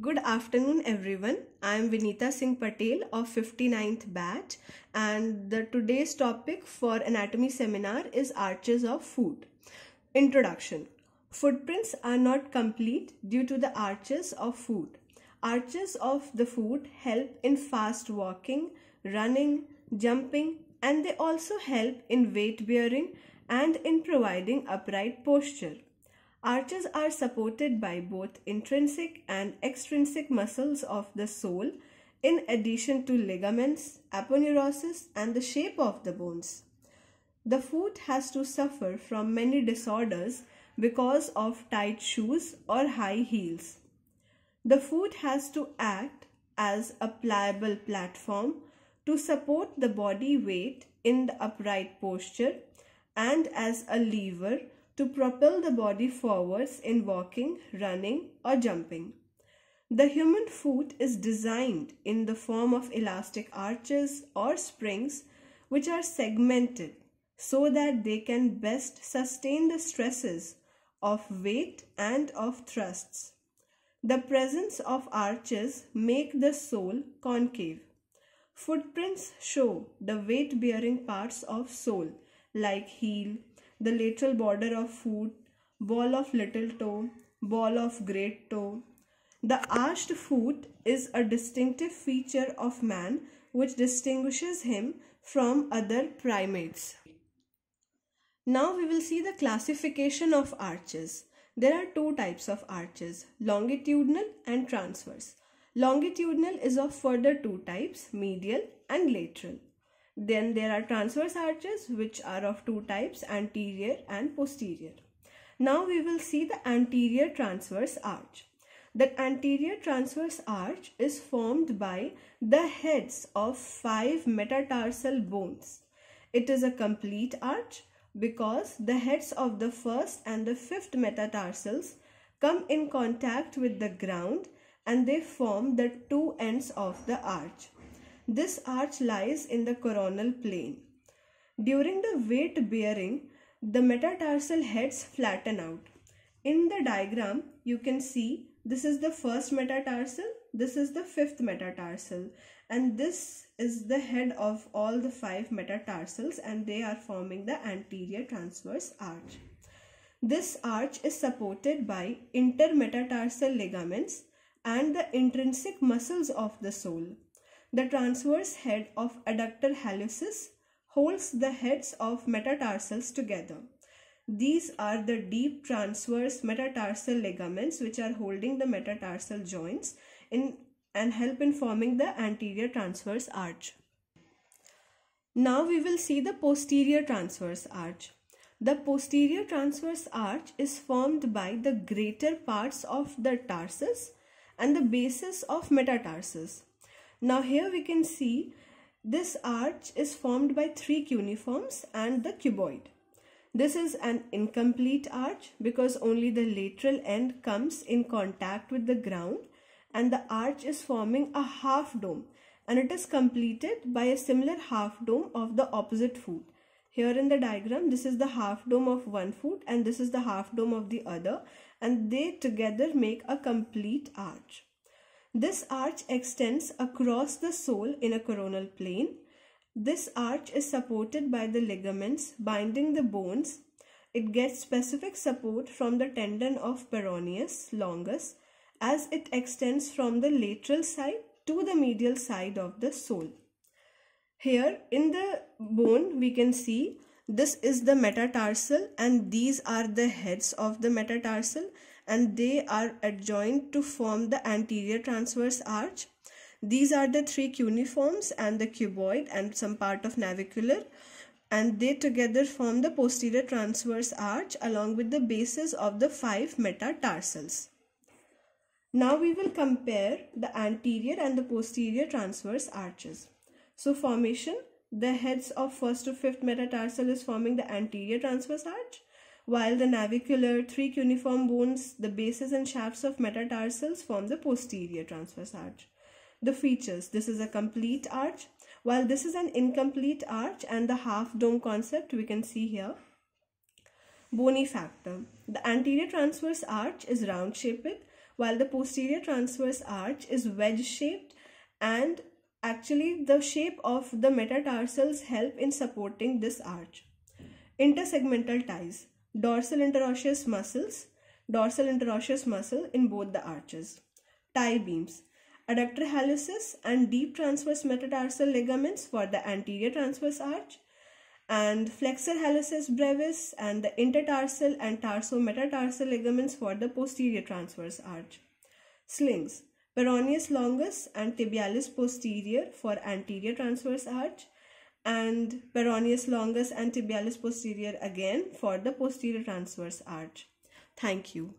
Good afternoon, everyone. I am Vinita Singh Patel of 59th batch, and the today's topic for anatomy seminar is arches of foot. Introduction Footprints are not complete due to the arches of foot. Arches of the foot help in fast walking, running, jumping, and they also help in weight bearing and in providing upright posture. Arches are supported by both intrinsic and extrinsic muscles of the sole in addition to ligaments, aponeurosis and the shape of the bones. The foot has to suffer from many disorders because of tight shoes or high heels. The foot has to act as a pliable platform to support the body weight in the upright posture and as a lever to propel the body forwards in walking, running, or jumping. The human foot is designed in the form of elastic arches or springs which are segmented so that they can best sustain the stresses of weight and of thrusts. The presence of arches make the sole concave. Footprints show the weight bearing parts of sole like heel, the lateral border of foot, ball of little toe, ball of great toe. The arched foot is a distinctive feature of man which distinguishes him from other primates. Now we will see the classification of arches. There are two types of arches, longitudinal and transverse. Longitudinal is of further two types, medial and lateral. Then there are transverse arches which are of two types anterior and posterior. Now we will see the anterior transverse arch. The anterior transverse arch is formed by the heads of five metatarsal bones. It is a complete arch because the heads of the first and the fifth metatarsals come in contact with the ground and they form the two ends of the arch. This arch lies in the coronal plane. During the weight bearing, the metatarsal heads flatten out. In the diagram, you can see this is the first metatarsal, this is the fifth metatarsal, and this is the head of all the five metatarsals, and they are forming the anterior transverse arch. This arch is supported by intermetatarsal ligaments and the intrinsic muscles of the sole. The transverse head of adductor hallucis holds the heads of metatarsals together. These are the deep transverse metatarsal ligaments which are holding the metatarsal joints in and help in forming the anterior transverse arch. Now we will see the posterior transverse arch. The posterior transverse arch is formed by the greater parts of the tarsus and the bases of metatarsus. Now here we can see this arch is formed by three cuneiforms and the cuboid. This is an incomplete arch because only the lateral end comes in contact with the ground and the arch is forming a half dome and it is completed by a similar half dome of the opposite foot. Here in the diagram, this is the half dome of one foot and this is the half dome of the other and they together make a complete arch. This arch extends across the sole in a coronal plane. This arch is supported by the ligaments binding the bones. It gets specific support from the tendon of peroneus longus as it extends from the lateral side to the medial side of the sole. Here in the bone we can see this is the metatarsal and these are the heads of the metatarsal and they are adjoined to form the anterior transverse arch. These are the three cuneiforms and the cuboid and some part of navicular and they together form the posterior transverse arch along with the bases of the five metatarsals. Now we will compare the anterior and the posterior transverse arches. So formation, the heads of first to fifth metatarsal is forming the anterior transverse arch while the navicular, three cuneiform bones, the bases and shafts of metatarsals form the posterior transverse arch. The features, this is a complete arch, while this is an incomplete arch and the half dome concept we can see here. Bony factor. The anterior transverse arch is round shaped while the posterior transverse arch is wedge shaped and actually the shape of the metatarsals help in supporting this arch. Intersegmental ties, dorsal interosseous muscles, dorsal interosseous muscle in both the arches. Tie beams, adductor hallucis and deep transverse metatarsal ligaments for the anterior transverse arch and flexor hallucis brevis and the intertarsal and tarsometatarsal ligaments for the posterior transverse arch. Slings, peroneus longus and tibialis posterior for anterior transverse arch and peroneus longus and tibialis posterior again for the posterior transverse arch. Thank you.